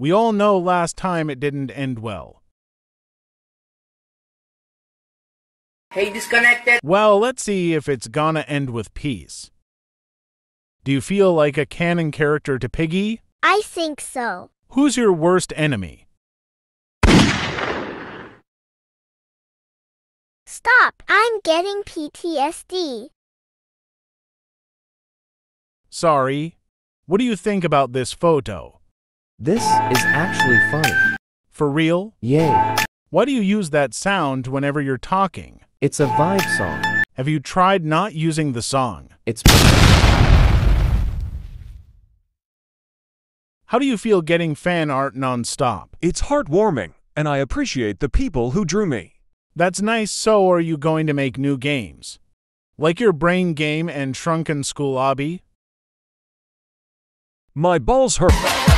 We all know last time it didn't end well. Hey, disconnected. Well, let's see if it's gonna end with peace. Do you feel like a canon character to Piggy? I think so. Who's your worst enemy? Stop! I'm getting PTSD. Sorry. What do you think about this photo? This is actually funny. For real? Yay. Why do you use that sound whenever you're talking? It's a vibe song. Have you tried not using the song? It's How do you feel getting fan art non-stop? It's heartwarming, and I appreciate the people who drew me. That's nice, so are you going to make new games? Like your brain game and shrunken school obby? My balls hurt.